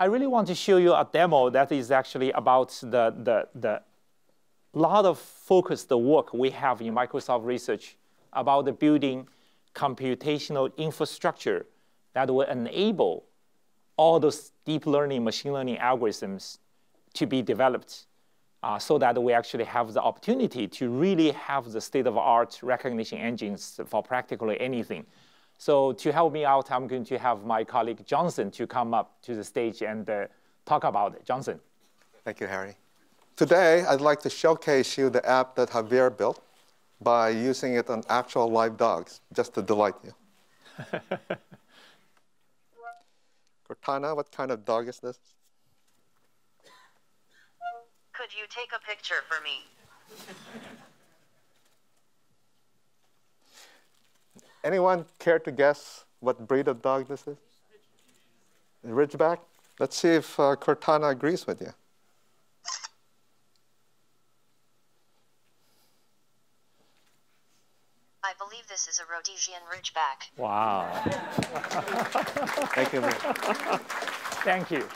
I really want to show you a demo that is actually about the, the, the lot of focused work we have in Microsoft Research about the building computational infrastructure that will enable all those deep learning, machine learning algorithms to be developed uh, so that we actually have the opportunity to really have the state-of-art recognition engines for practically anything. So to help me out, I'm going to have my colleague Johnson to come up to the stage and uh, talk about it. Johnson. Thank you, Harry. Today, I'd like to showcase you the app that Javier built by using it on actual live dogs, just to delight you. Cortana, what kind of dog is this? Could you take a picture for me? Anyone care to guess what breed of dog this is? Ridgeback? Let's see if uh, Cortana agrees with you. I believe this is a Rhodesian Ridgeback. Wow. Thank you. Thank you.